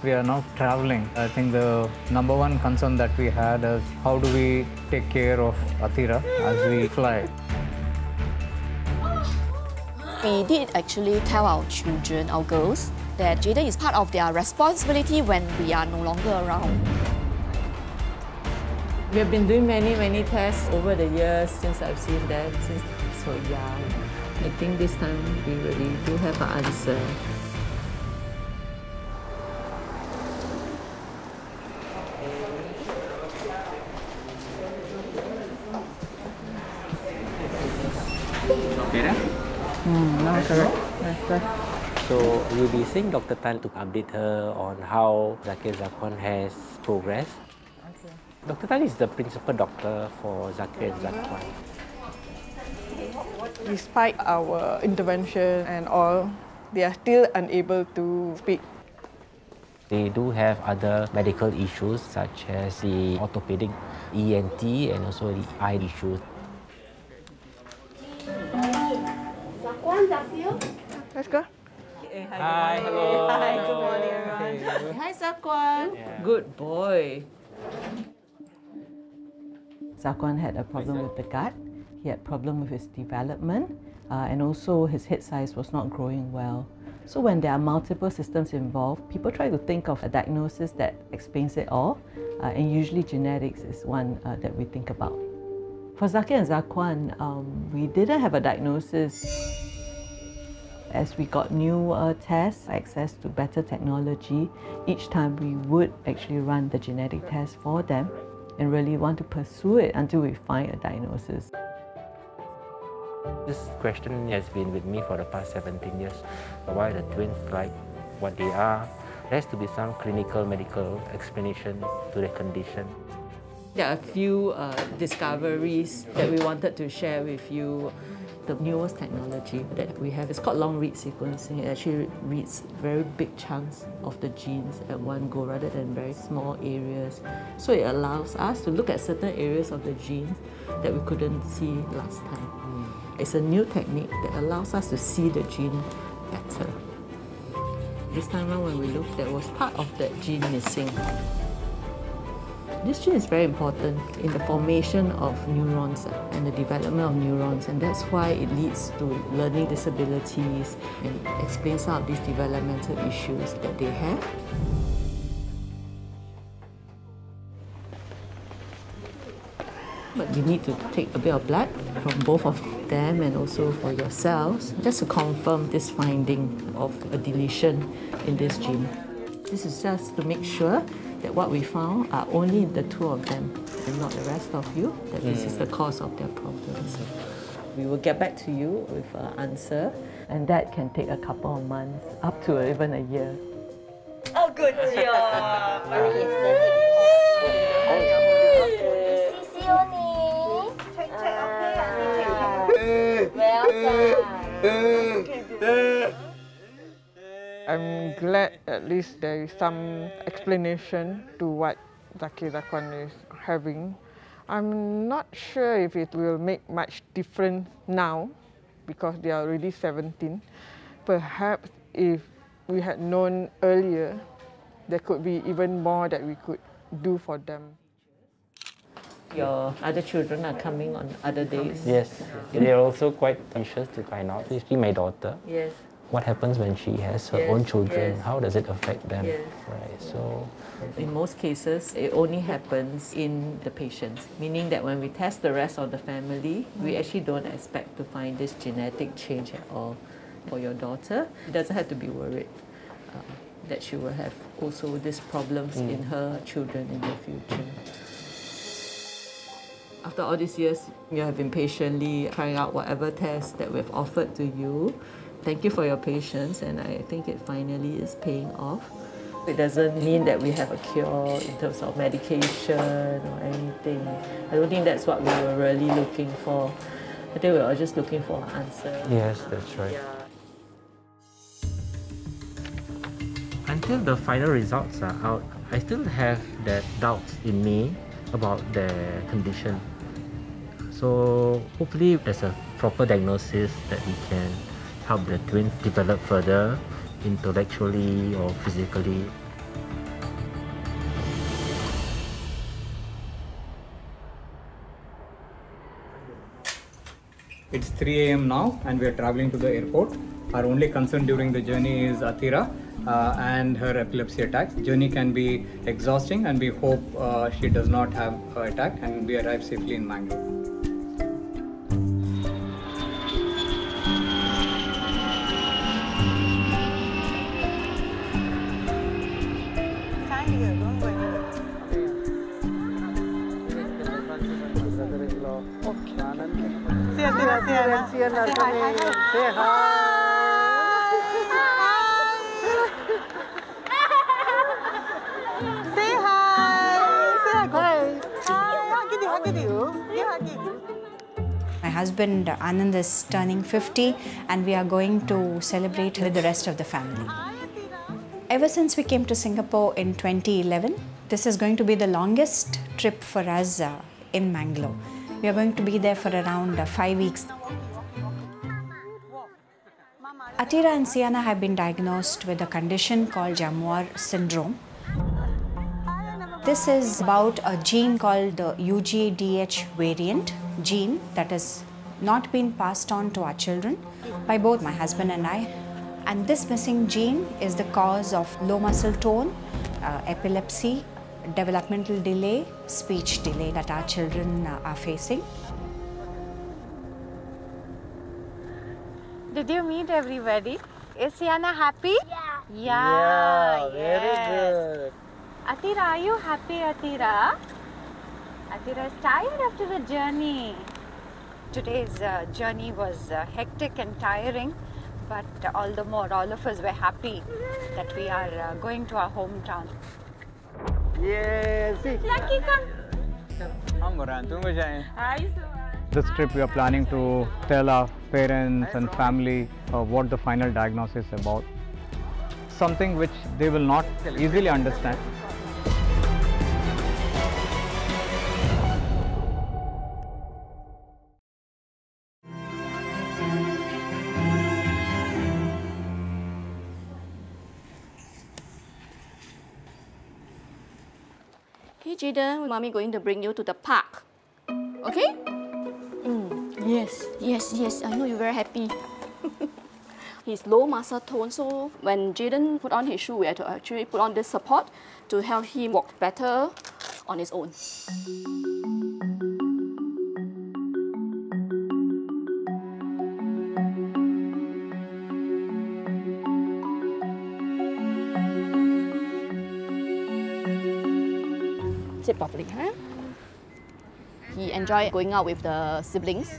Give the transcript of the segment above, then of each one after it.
since we are now traveling, I think the number one concern that we had is how do we take care of Atira as we fly. We did actually tell our children, our girls, that Jayden is part of their responsibility when we are no longer around. We have been doing many, many tests over the years since I've seen them since so young. I think this time we really do have an answer. So we'll be seeing Dr. Tan to update her on how Dzakir Dzakwan has progressed. Okay. Dr. Tan is the principal doctor for Dzakir Dzakwan. Despite our intervention and all, they are still unable to speak. They do have other medical issues such as the orthopedic ENT and also the eye issues. Let's go. Hi, hello. Hi, good morning, everyone. Hi, Dzakwan. Good boy. Dzakwan had a problem with the gut. He had problem with his development, uh, and also his head size was not growing well. So when there are multiple systems involved, people try to think of a diagnosis that explains it all, uh, and usually genetics is one uh, that we think about. For Dzakir and Dzakwan, um, we didn't have a diagnosis. As we got new uh, tests, access to better technology, each time we would actually run the genetic test for them and really want to pursue it until we find a diagnosis. This question has been with me for the past 17 years. Why the twins like what they are? There has to be some clinical medical explanation to the condition. There are a few uh, discoveries that we wanted to share with you. The newest technology that we have is called long read sequencing. It actually reads very big chunks of the genes at one go rather than very small areas. So it allows us to look at certain areas of the genes that we couldn't see last time. Mm. It's a new technique that allows us to see the gene better. This time around when we looked, there was part of that gene missing. This gene is very important in the formation of neurons and the development of neurons, and that's why it leads to learning disabilities and explains some of these developmental issues that they have. But you need to take a bit of blood from both of them and also for yourselves just to confirm this finding of a deletion in this gene. This is just to make sure that what we found are only the two of them and not the rest of you, that this is the hmm. cause of their problems. We will get back to you with an answer. And that can take a couple of months, up to even a year. Oh, good job! I'm glad at least there is some explanation to what Dzakir Dzakwan is having. I'm not sure if it will make much difference now because they are already 17. Perhaps if we had known earlier, there could be even more that we could do for them. Your other children are coming on other days. Yes, they are also quite anxious to find out, especially my daughter. Yes. What happens when she has her Yes, own children? yes. How does it affect them? Yes. Right. So In most cases, it only happens in the patients, meaning that when we test the rest of the family, we actually don't expect to find this genetic change at all. For your daughter, she doesn't have to be worried uh, that she will have also these problems in her children in the future. After all these years, you have been patiently trying out whatever tests that we've offered to you. Thank you for your patience, and I think it finally is paying off. It doesn't mean that we have a cure in terms of medication or anything. I don't think that's what we were really looking for. I think we were just looking for an answer. yes, that's right. Yeah. Until the final results are out, I still have that doubts in me about their condition. So hopefully there's a proper diagnosis that we can help the twins develop further intellectually or physically. It's 3 a.m. now and we are traveling to the airport. Our only concern during the journey is Atira uh, and her epilepsy attacks. Journey can be exhausting and we hope uh, she does not have her attack and we arrive safely in Mangalore. Say hi. Say hi. Hi. Hi. Hug you. Hug you. Hug. My husband Anand is turning 50 and we are going to celebrate with the rest of the family. Ever since we came to Singapore in 2011, this is going to be the longest trip for us uh, in Mangalore. We are going to be there for around uh, five weeks. Atira and Seana have been diagnosed with a condition called Jamuar syndrome. This is about a gene called the UGDH variant gene that has not been passed on to our children by both my husband and I. And this missing gene is the cause of low muscle tone, uh, epilepsy, developmental delay, speech delay that our children uh, are facing. Did you meet everybody? Is Seana happy? Yeah. Yeah, Yeah. very yes. good. Atira, are you happy, Atira? Atira is tired after the journey. Today's uh, journey was uh, hectic and tiring, but all the more, all of us were happy that we are uh, going to our hometown. Yes. See. Lucky, come. Amoran, tunggu jangan. Hi, This trip, we are planning to tell our parents and family uh, what the final diagnosis is about. Something which they will not easily understand. Jayden, mommy going to bring you to the park. Okay? Yes. Yes, yes, I know you're very happy. He's low muscle tone, so when Jayden put on his shoe, we had to actually put on this support to help him walk better on his own. Sit properly, huh? He enjoyed going out with the siblings.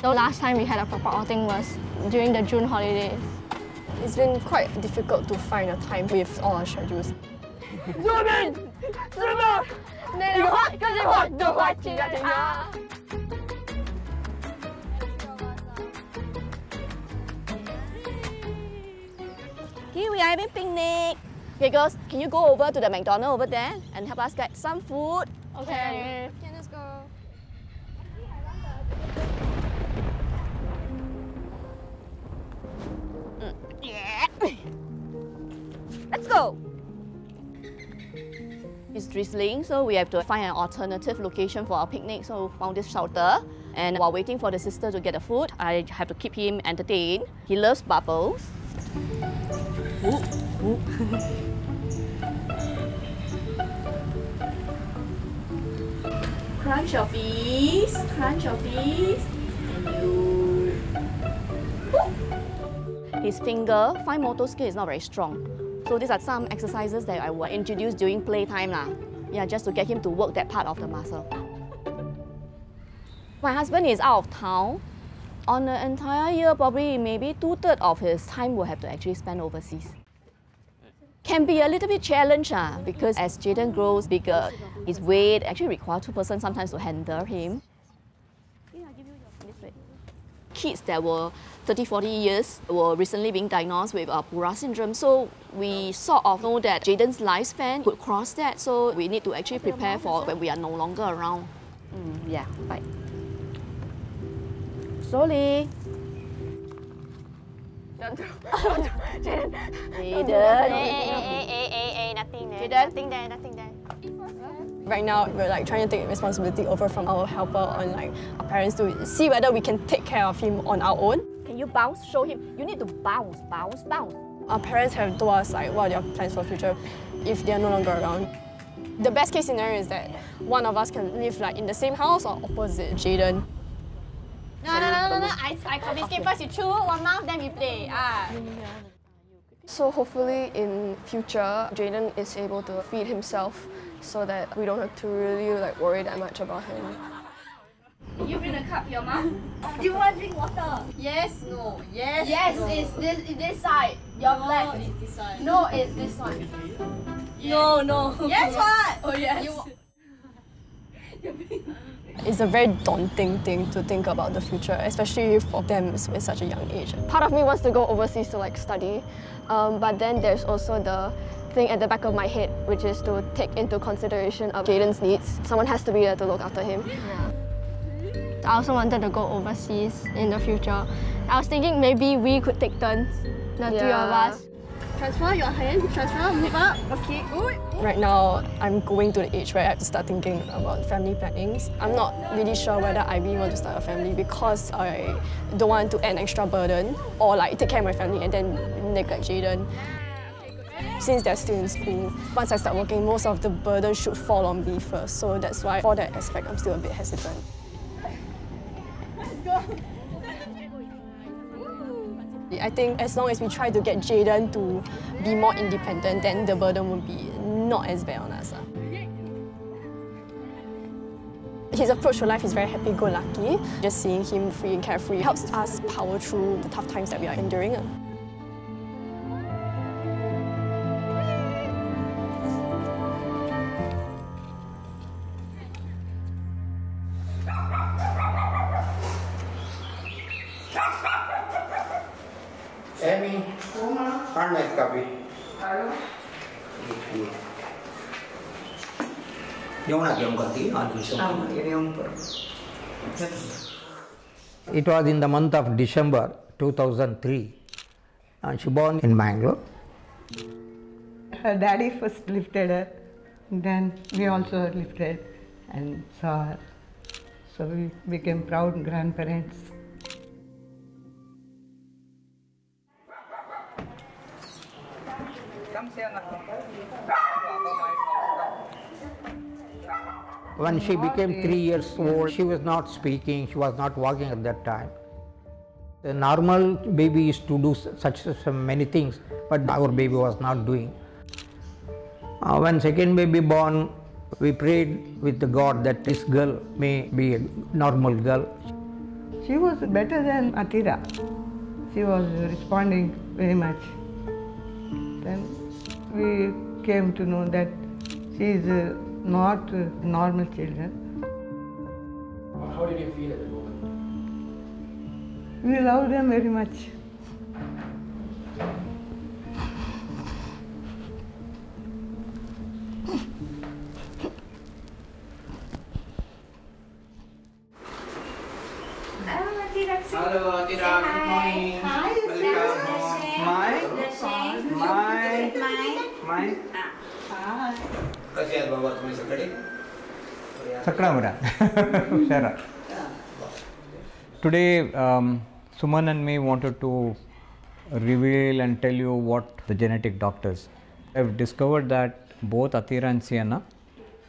The last time we had a proper outing was during the June holidays. It's been quite difficult to find a time with all our schedules. Here we are having picnic. Okay, girls, can you go over to the McDonald over there and help us get some food? Okay. Okay, go. It's drizzling, so we have to find an alternative location for our picnic. So we found this shelter. And while waiting for the sister to get the food, I have to keep him entertained. He loves bubbles. Crunch your feet, crunch your feet. And you. His finger, fine motor skill is not very strong. So these are some exercises that I will introduce during playtime lah. Yeah, just to get him to work that part of the muscle. My husband is out of town. On the entire year, probably maybe two-thirds of his time will have to actually spend overseas. Can be a little bit challenge ah, because as Jayden grows bigger, his weight actually requires two persons sometimes to handle him. This way kids that were 30, 40 years were recently being diagnosed with uh, Pura syndrome. So we sort of know that Jayden's lifespan could cross that. So we need to actually prepare for when we are no longer around. Mm, yeah, right. Slowly. Jayden. Hey, hey, hey, hey, hey, hey, nothing there. Jayden. Nothing there, nothing there. Right now, we're like trying to take responsibility over from our helper on like our parents to see whether we can take care of him on our own. Can you bounce? Show him. You need to bounce, bounce, bounce. Our parents have told us like what are their plans for the future if they're no longer around. The best case scenario is that one of us can live like in the same house or opposite Jayden. No, no, no, no, no. I, I confiscate first. You chew one mouth, then we play. Ah. So hopefully in future, Jayden is able to feed himself so that we don't have to really like worry that much about him. You bring the cup to your mouth. Do you want to drink water? Yes, no. Yes, yes. No. It's this, it's this side. Your no, left. It's this side. No, it's this one. Yes. No, no. Yes, what? Oh yes. You... It's a very daunting thing to think about the future, especially for them with such a young age. Part of me wants to go overseas to like study, um, but then there's also the thing at the back of my head, which is to take into consideration of Jayden's needs. Someone has to be there to look after him. I also wanted to go overseas in the future. I was thinking maybe we could take turns, the yeah. three of us. Transfer your hand, transfer, move up. Okay. Right now, I'm going to the age where I have to start thinking about family plannings. I'm not really sure whether I really want to start a family because I don't want to add an extra burden or like take care of my family and then neglect Jayden. Since they're still in school, once I start working, most of the burden should fall on me first. So that's why for that aspect, I'm still a bit hesitant. I think as long as we try to get Jayden to be more independent, then the burden will be not as bad on us. Ah. His approach to life is very happy-go-lucky. Just seeing him free and carefree helps us power through the tough times that we are enduring. Ah. It was in the month of December 2003 and uh, she born in Bangalore. Her daddy first lifted her, then we also lifted and saw her. So we became proud grandparents. When she became three years old, she was not speaking, she was not walking at that time. The normal baby used to do such, such many things, but our baby was not doing. Uh, when second baby born, we prayed with the God that this girl may be a normal girl. She was better than Atira. She was responding very much. Then we came to know that she is not normal children. How did you feel at the moment? We love them very much. Today, um, Suman and me wanted to reveal and tell you what the genetic doctors. have discovered that both Atira and Seana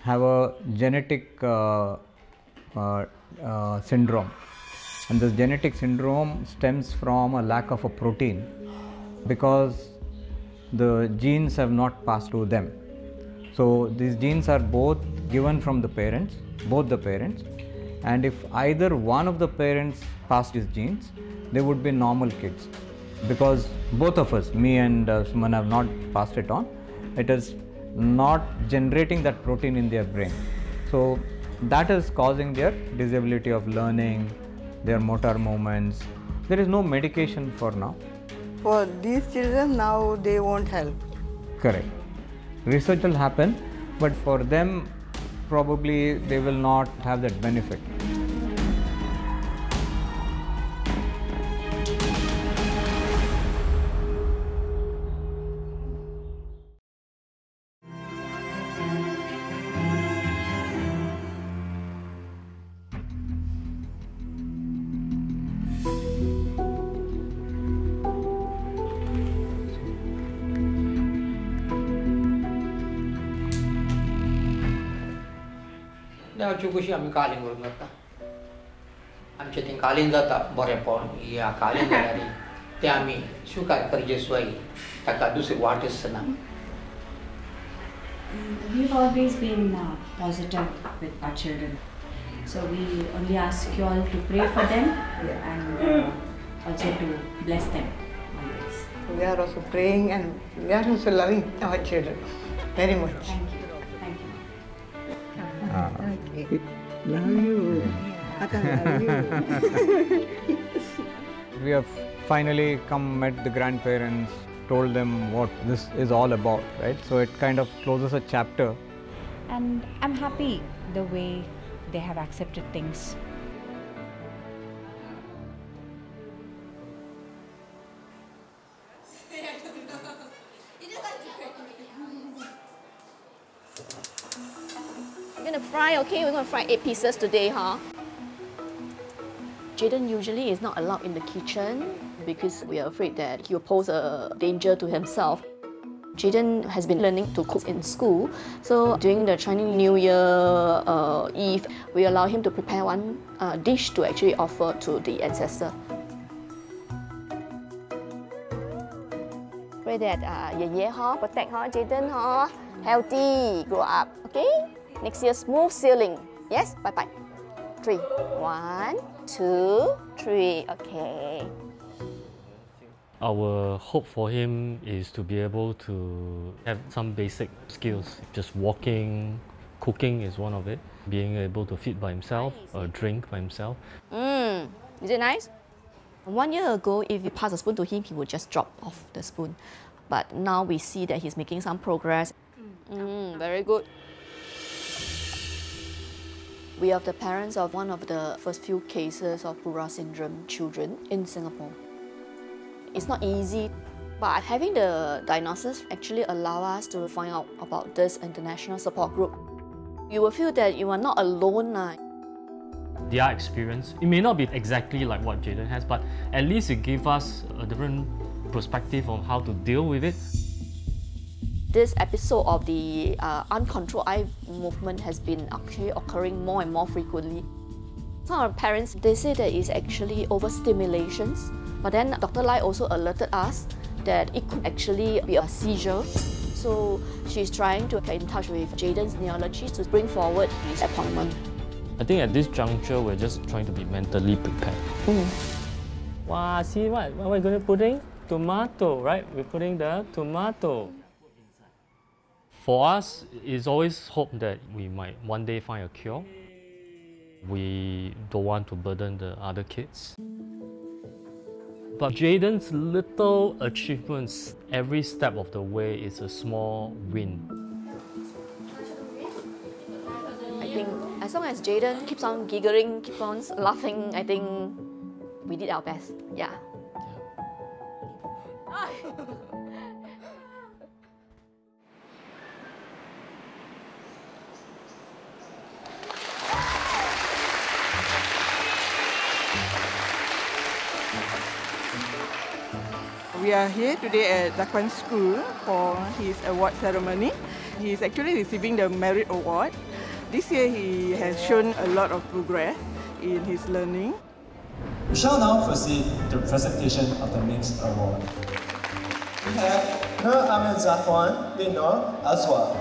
have a genetic uh, uh, uh, syndrome. And this genetic syndrome stems from a lack of a protein because the genes have not passed to them. So these genes are both given from the parents, both the parents, and if either one of the parents passed his genes, they would be normal kids. Because both of us, me and uh, Suman, have not passed it on, it is not generating that protein in their brain. So that is causing their disability of learning, their motor movements. There is no medication for now. For these children, now they won't help. Correct. Research will happen, but for them, probably they will not have that benefit. देवाची आमी कालीन करून करता आमचें तें कालीन जाता बरेंपण या कालीन जाल्यार तें आमी स्विकार करचे शिवाय ताका दुसरी वाटच ना We've always been uh, positive with our children. So we only ask you all to pray for them yeah. and uh, also to bless them always. We are also praying and we are also loving our children very much. Thank you. Thank love you. We have finally come met the grandparents, told them what this is all about, right? So it kind of closes a chapter. And I'm happy the way they have accepted things. Fry, okay? We're gonna fry eight pieces today, huh? Jayden usually is not allowed in the kitchen because we are afraid that he will pose a danger to himself. Jayden has been learning to cook in school, so during the Chinese New Year uh, Eve, we allow him to prepare one uh, dish to actually offer to the ancestor. Pray that uh, 爷爷 huh, protect huh, Jayden huh, healthy, grow up, okay? Next year, smooth sailing. Yes, bye bye. Three. One, two, three. Okay. Our hope for him is to be able to have some basic skills. Just walking, cooking is one of it. Being able to feed by himself, or drink by himself. Mmm, is it nice? One year ago, if you pass a spoon to him, he would just drop off the spoon. But now we see that he's making some progress. Mm, very good. We are the parents of one of the first few cases of Pura syndrome children in Singapore. It's not easy, but having the diagnosis actually allow us to find out about this international support group. You will feel that you are not alone. lah. Their experience, it may not be exactly like what Jayden has, but at least it gave us a different perspective on how to deal with it. This episode of the uh, uncontrolled eye movement has been actually occurring more and more frequently. Some of our parents they say that it's actually overstimulations, but then Dr. Lai also alerted us that it could actually be a seizure. So she's trying to get in touch with Jayden's neurologist to bring forward his appointment. I think at this juncture, we're just trying to be mentally prepared. Wow, see what? What we're going to put in? Tomato, right? We're putting the tomato. For us, it's always hope that we might one day find a cure. We don't want to burden the other kids. But Jayden's little achievements, every step of the way is a small win. I think as long as Jayden keeps on giggling, keeps on laughing, I think we did our best. Yeah. We are here today at Dzakwan School for his award ceremony. He is actually receiving the Merit Award. This year he has shown a lot of progress in his learning. We shall now proceed to the presentation of the next award. We have Nur Ahmed Dzakwan bin Nur Azwa.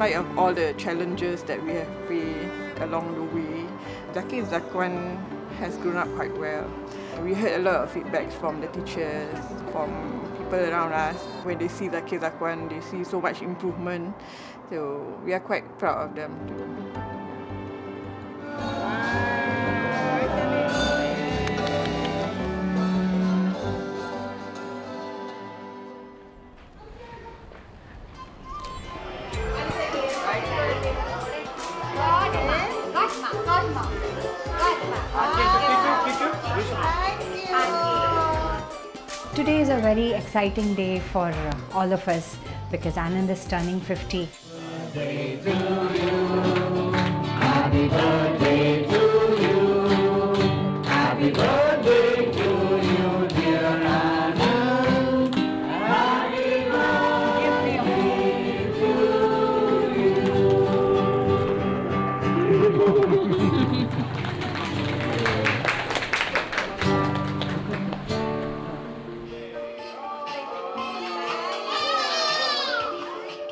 Spite of all the challenges that we have faced along the way, Zaki Zakwan has grown up quite well. We heard a lot of feedbacks from the teachers, from people around us. When they see Zaki Zakwan, they see so much improvement. So we are quite proud of them too. Very exciting day for uh, all of us because Anand is turning 50.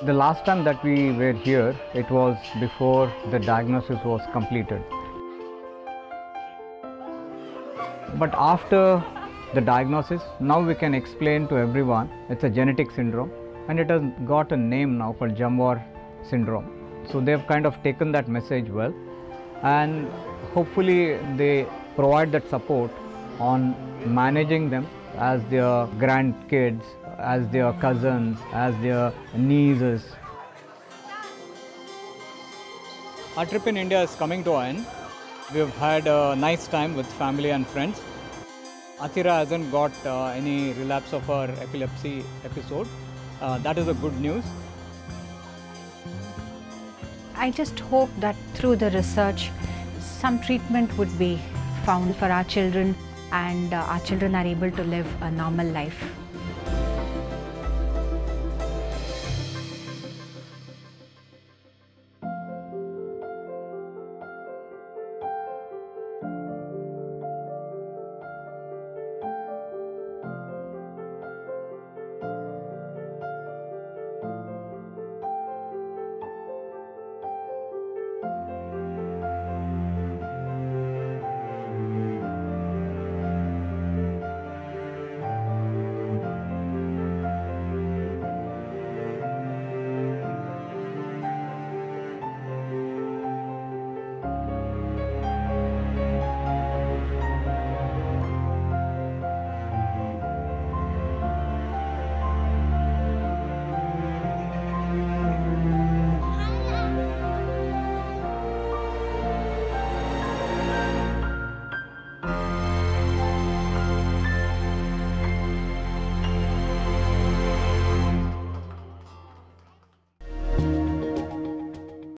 The last time that we were here, it was before the diagnosis was completed. But after the diagnosis, now we can explain to everyone it's a genetic syndrome and it has got a name now called Jamuar syndrome. So they've kind of taken that message well and hopefully they provide that support on managing them as their grandkids, as their cousins, as their nieces. Our trip in India is coming to an end. We've had a nice time with family and friends. Atira hasn't got uh, any relapse of her epilepsy episode. Uh, that is a good news. I just hope that through the research, some treatment would be found for our children and uh, our children are able to live a normal life.